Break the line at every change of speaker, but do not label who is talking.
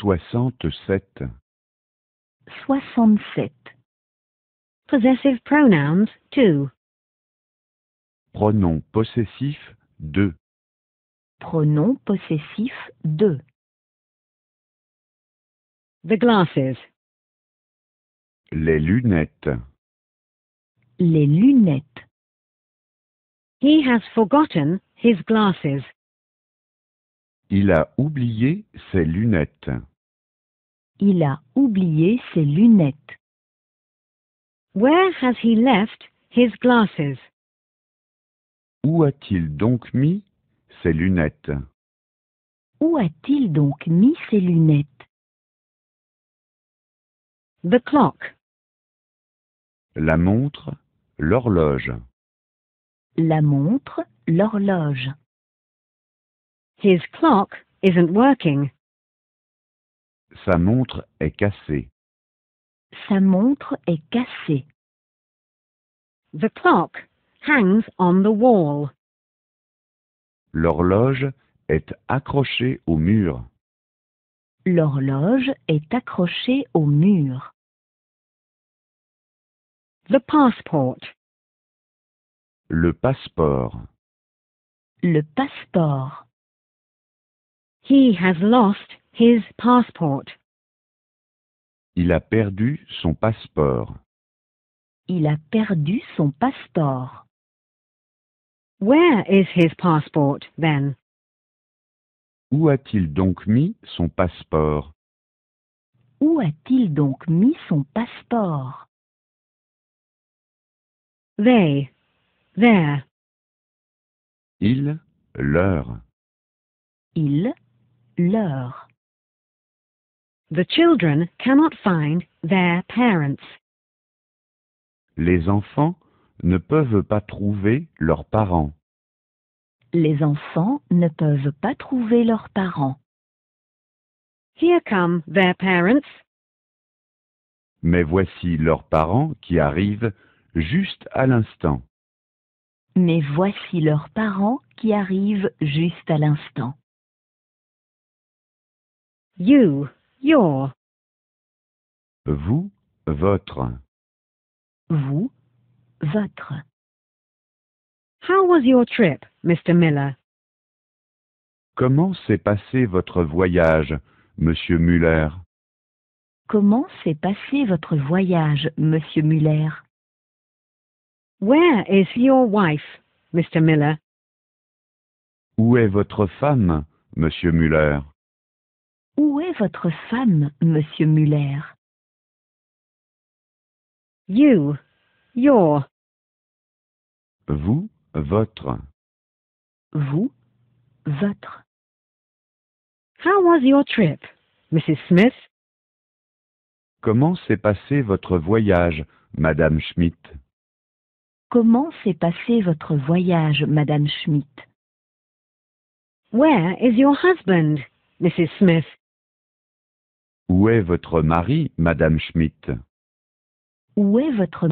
soixante-sept,
67.
Possessive pronouns 2.
pronom possessif de,
Pronom possessif de.
The glasses.
les lunettes,
Les lunettes.
He has forgotten his glasses.
Il a oublié ses lunettes,
Il a oublié ses lunettes.
Where has he left his glasses?
où a-t-il donc mis ses lunettes?
Où a-t-il donc mis ses lunettes?
The clock.
La montre, l'horloge,
La montre, l'horloge.
His clock isn't working.
sa montre est cassée,
Sa montre est cassée.
The clock hangs on the wall.
l'horloge est accrochée au mur,
L'horloge est accrochée au mur.
The passport.
le passeport,
Le passeport.
He has lost his passport.
il a perdu son passeport,
Il a perdu son passeport.
Where is his passport then?
où a-t-il donc mis son passeport?
Où a-t-il donc mis son passeport?
They. There.
Il, leur,
Il, leur.
The children cannot find their parents.
les enfants ne peuvent pas trouver leurs parents,
Les enfants ne peuvent pas trouver leurs parents.
Here come their parents.
mais voici leurs parents qui arrivent juste à l'instant.
Mais voici leurs parents qui arrivent juste à l'instant.
You. Your.
Vous, votre.
Vous, votre.
How was your trip, Mr. Miller?
Comment s'est passé votre voyage, monsieur Muller?
Comment s'est passé votre voyage, monsieur Muller?
Where is your wife, Mr. Miller?
Où est votre femme, monsieur Muller?
Où est votre femme, monsieur Muller?
You. Your.
Vous, votre.
Vous, votre.
How was your trip, Mrs. Smith?
Comment s'est passé votre voyage, madame Schmidt
Comment s'est passé votre voyage, madame Schmidt
Where is your husband, Mrs. Smith?
Où est votre mari, madame Schmidt
Où est votre